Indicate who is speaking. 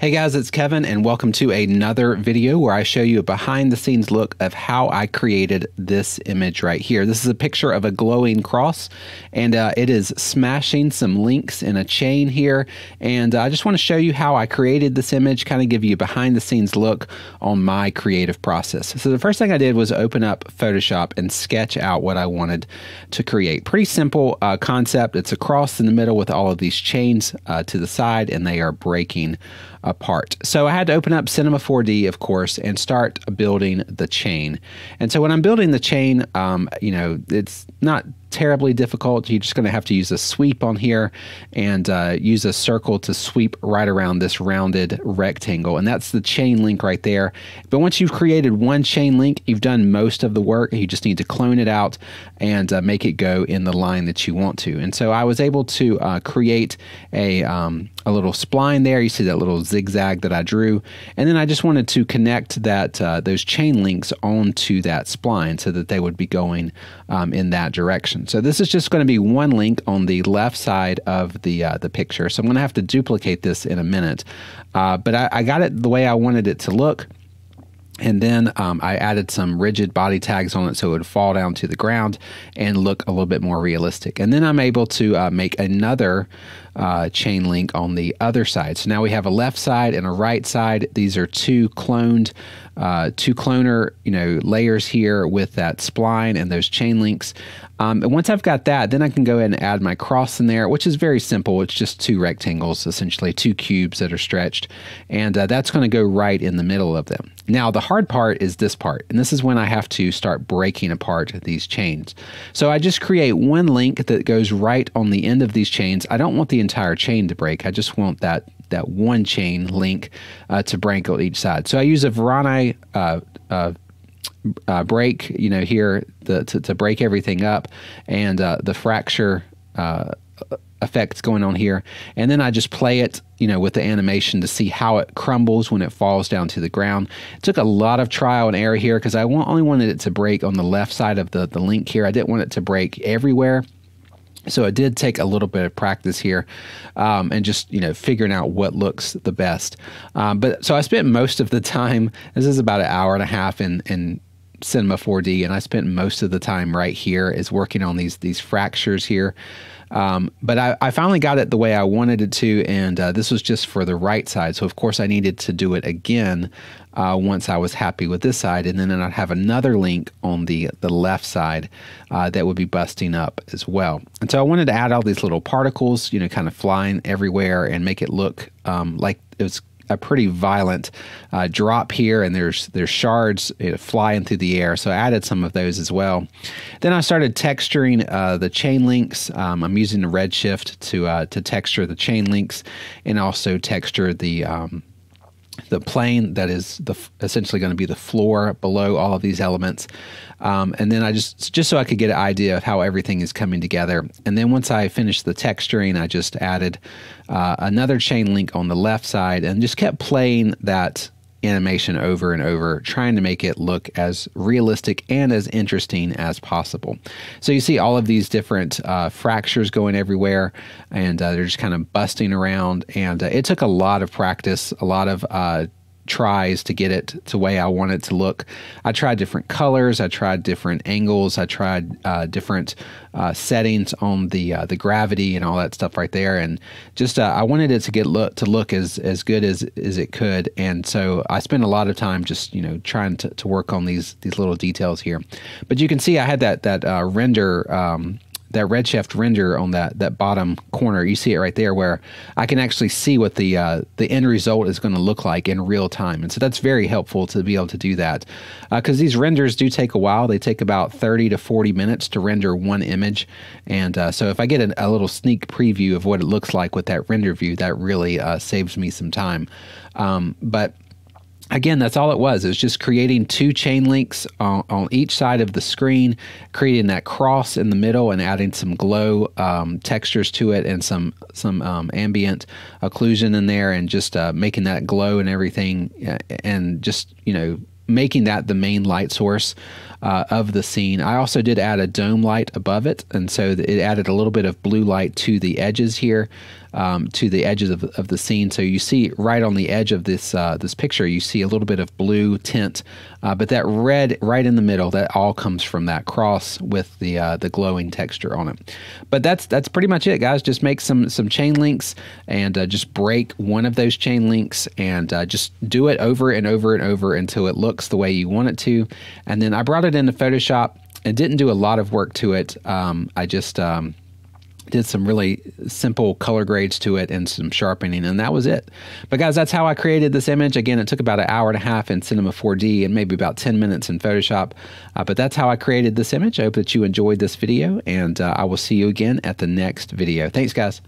Speaker 1: Hey guys, it's Kevin, and welcome to another video where I show you a behind the scenes look of how I created this image right here. This is a picture of a glowing cross, and uh, it is smashing some links in a chain here. And uh, I just want to show you how I created this image, kind of give you a behind the scenes look on my creative process. So the first thing I did was open up Photoshop and sketch out what I wanted to create. Pretty simple uh, concept. It's a cross in the middle with all of these chains uh, to the side, and they are breaking apart. So I had to open up Cinema 4D, of course, and start building the chain. And so when I'm building the chain, um, you know, it's not terribly difficult. You're just going to have to use a sweep on here and uh, use a circle to sweep right around this rounded rectangle. And that's the chain link right there. But once you've created one chain link, you've done most of the work. You just need to clone it out and uh, make it go in the line that you want to. And so I was able to uh, create a, um, a little spline there. You see that little zigzag that I drew. And then I just wanted to connect that uh, those chain links onto that spline so that they would be going um, in that direction. So this is just going to be one link on the left side of the uh, the picture. So I'm going to have to duplicate this in a minute, uh, but I, I got it the way I wanted it to look. And then um, I added some rigid body tags on it so it would fall down to the ground and look a little bit more realistic. And then I'm able to uh, make another uh, chain link on the other side. So now we have a left side and a right side. These are two cloned, uh, two cloner, you know, layers here with that spline and those chain links. Um, and once I've got that, then I can go ahead and add my cross in there, which is very simple. It's just two rectangles, essentially two cubes that are stretched, and uh, that's going to go right in the middle of them. Now the hard part is this part, and this is when I have to start breaking apart these chains. So I just create one link that goes right on the end of these chains. I don't want the entire chain to break. I just want that that one chain link uh, to break on each side. So I use a Voronoi uh, uh, uh, break, you know, here the, to, to break everything up, and the fracture effects going on here. And then I just play it, you know, with the animation to see how it crumbles when it falls down to the ground. It took a lot of trial and error here because I only wanted it to break on the left side of the, the link here. I didn't want it to break everywhere. So it did take a little bit of practice here, um, and just you know figuring out what looks the best. Um, but so I spent most of the time. This is about an hour and a half in in Cinema 4D, and I spent most of the time right here is working on these these fractures here. Um, but I, I, finally got it the way I wanted it to, and uh, this was just for the right side. So of course I needed to do it again uh, once I was happy with this side, and then I'd have another link on the the left side uh, that would be busting up as well. And so I wanted to add all these little particles, you know, kind of flying everywhere, and make it look um, like it was a pretty violent uh, drop here, and there's there's shards uh, flying through the air. So I added some of those as well. Then I started texturing uh, the chain links. Um, I'm using the Redshift to uh, to texture the chain links, and also texture the um, the plane that is the essentially going to be the floor below all of these elements. Um, and then I just just so I could get an idea of how everything is coming together. And then once I finished the texturing, I just added uh, another chain link on the left side and just kept playing that animation over and over, trying to make it look as realistic and as interesting as possible. So you see all of these different uh, fractures going everywhere, and uh, they're just kind of busting around. And uh, it took a lot of practice, a lot of uh, tries to get it to the way I want it to look. I tried different colors, I tried different angles, I tried uh, different uh, settings on the uh, the gravity and all that stuff right there, and just uh, I wanted it to get look to look as as good as as it could, and so I spent a lot of time just you know trying to, to work on these these little details here. But you can see I had that that uh, render. Um, that redshift render on that that bottom corner. You see it right there, where I can actually see what the uh, the end result is going to look like in real time, and so that's very helpful to be able to do that because uh, these renders do take a while. They take about thirty to forty minutes to render one image, and uh, so if I get a, a, little sneak preview of what it looks like with that render view, that really uh, saves me some time. Um, but again, that's all it was. It was just creating two chain links on, on, each side of the screen, creating that cross in the middle, and adding some glow um, textures to it and some some um, ambient occlusion in there, and just uh, making that glow and everything, uh, and just you know making that the main light source uh, of the scene. I also did add a dome light above it, and so it added a little bit of blue light to the edges here. Um, to the edges of, of the scene. So you see right on the edge of this uh, this picture, you see a little bit of blue tint, uh, but that red right in the middle, that all comes from that cross with the uh, the glowing texture on it. But that's that's pretty much it, guys. Just make some some chain links and uh, just break one of those chain links and uh, just do it over and over and over until it looks the way you want it to. And then I brought it into Photoshop and didn't do a lot of work to it. Um, I just um, did some really simple color grades to it and some sharpening, and that was it. But guys, that's how I created this image. Again, it took about an hour and a half in Cinema 4D and maybe about 10 minutes in Photoshop. Uh, but that's how I created this image. I hope that you enjoyed this video, and uh, I will see you again at the next video. Thanks, guys.